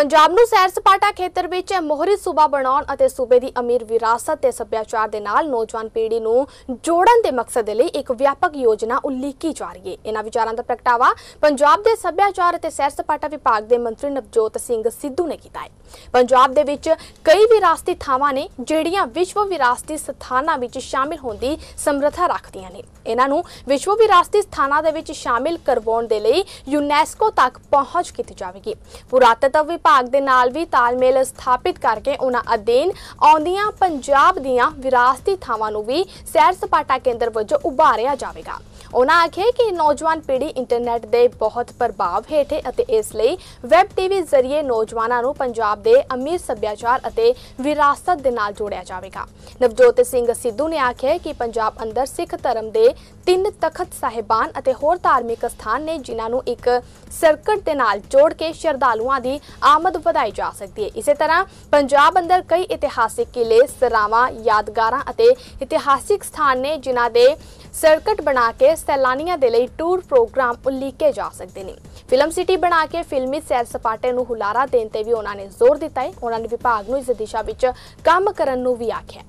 ਪੰਜਾਬ ਨੂੰ ਸੈਰ ਸਪਾਟਾ ਖੇਤਰ ਵਿੱਚ ਮੋਹਰੀ ਸੂਬਾ ਬਣਾਉਣ ਅਤੇ ਸੂਬੇ ਦੀ ਅਮੀਰ ਵਿਰਾਸਤ ਤੇ ਸੱਭਿਆਚਾਰ ਦੇ ਨਾਲ ਨੌਜਵਾਨ ਪੀੜ੍ਹੀ ਨੂੰ ਜੋੜਨ ਦੇ ਮਕਸਦ ਦੇ ਲਈ ਇੱਕ ਵਿਆਪਕ ਯੋਜਨਾ ਉਲੀਕੀ ਜਾ ਰਹੀ ਹੈ। ਇਹਨਾਂ ਵਿਚਾਰਾਂ ਦਾ ਪ੍ਰਗਟਾਵਾ ਪੰਜਾਬ ਦੇ ਸੱਭਿਆਚਾਰ ਅਤੇ ਸੈਰ ਸਪਾਟਾ ਵਿਭਾਗ ਦੇ ਮੰਤਰੀ ਨਵਜੋਤ ਸਿੰਘ ਸਿੱਧੂ ਨੇ ਕੀਤਾ ਹੈ। ਪੰਜਾਬ ਦੇ ਵਿੱਚ ਕਈ ਵਿਰਾਸਤੀ ਥਾਵਾਂ ਨੇ ਜਿਹੜੀਆਂ ਵਿਸ਼ਵ ਵਿਰਾਸਤੀ ਸਥਾਨਾਂ ਵਿੱਚ ਸ਼ਾਮਿਲ ਹੋਣ ਦੀ ਸਮਰੱਥਾ ਰੱਖਦੀਆਂ ਨੇ। ਇਹਨਾਂ ਨੂੰ ਵਿਸ਼ਵ ਵਿਰਾਸਤੀ ਸਥਾਨਾਂ ਦੇ ਵਿੱਚ ਸ਼ਾਮਿਲ ਕਰਵਾਉਣ ਦੇ ਲਈ ਯੂਨੈਸਕੋ ਤੱਕ ਪਹੁੰਚ ਕੀਤੀ ਜਾਵੇਗੀ। ਪੁਰਾਤਤਵ ਵਿਭਾਗ ਦੇ ਨਾਲ ਵੀ ਤਾਲਮੇਲ ਸਥਾਪਿਤ ਕਰਕੇ ਉਹਨਾਂ ਅਧੀਨ ਆਉਂਦੀਆਂ ਪੰਜਾਬ ਦੀਆਂ ਵਿਰਾਸਤੀ ਥਾਵਾਂ ਨੂੰ ਵੀ ਸੈਰ ਸਪਾਟਾ ਕੇਂਦਰ ਵਜੋਂ ਉਭਾਰਿਆ ਜਾਵੇਗਾ। ਉਹਨਾਂ ਆਖਿਆ ਕਿ ਨੌਜਵਾਨ ਪੀੜ੍ਹੀ ਇੰਟਰਨੈਟ ਦੇ ਬਹੁਤ ਪ੍ਰਭਾਵ ਹੇਠ ਹੈ ਅਤੇ ਇਸ ਲਈ ਵੈਬ ਟੀਵੀ ਜ਼ਰੀਏ ਨੌਜਵਾਨਾਂ ਨੂੰ ਪੰਜਾਬ ਦੇ ਅਮੀਰ ਸੱਭਿਆਚਾਰ ਅਤੇ ਵਿਰਾਸਤ ਦੇ ਨਾਲ ਜੋੜਿਆ ਜਾਵੇਗਾ। ਨਵਜੋਤ ਸਿੰਘ ਸਿੱਧੂ ਨੇ ਆਖਿਆ ਕਿ ਪੰਜਾਬ ਅੰਦਰ ਸਿੱਖ ਧਰਮ ਦੇ ਤਿੰਨ ਤਖਤ ਸਾਹਿਬਾਨ ਅਤੇ ਹੋਰ ਧਾਰਮਿਕ ਸਥਾਨ ਨੇ ਜਿਨ੍ਹਾਂ ਨੂੰ ਇੱਕ ਸਰਕਟ ਦੇ ਨਾਲ ਜੋੜ ਕੇ ਸ਼ਰਧਾਲੂਆਂ ਦੀ ਆਮਦ ਵਧਾਈ ਜਾ ਸਕਦੀ ਹੈ। ਇਸੇ ਤਰ੍ਹਾਂ ਪੰਜਾਬ ਅੰਦਰ ਕਈ ਇਤਿਹਾਸਿਕ ਕਿਲੇ, ਸਰਾਵਾਂ, ਯਾਦਗਾਰਾਂ ਅਤੇ ਇਤਿਹਾਸਿਕ ਸਥਾਨ ਨੇ ਜਿਨ੍ਹਾਂ ਦੇ ਸਰਕਟ ਬਣਾ ਕੇ ਸੈਲਾਨੀਆਂ ਦੇ ਲਈ ਟੂਰ ਪ੍ਰੋਗਰਾਮ ਉਲੀਕੇ ਜਾ ਸਕਦੇ ਨੇ। ਫਿਲਮ ਸਿਟੀ ਬਣਾ ਕੇ ਫਿਲਮੀ ਸੈਰ ਸਪਾਟੇ ਨੂੰ ਹੁਲਾਰਾ ਦੇਣ ਤੇ ਵੀ ਉਹਨਾਂ ਨੇ ਜ਼ੋਰ ਦਿੱਤਾ ਹੈ। ਉਹਨਾਂ ਨੇ ਵਿਭਾਗ ਨੂੰ ਇਸ ਦਿਸ਼ਾ ਵਿੱਚ ਕੰਮ ਕਰਨ ਨੂੰ ਵੀ ਆਖਿਆ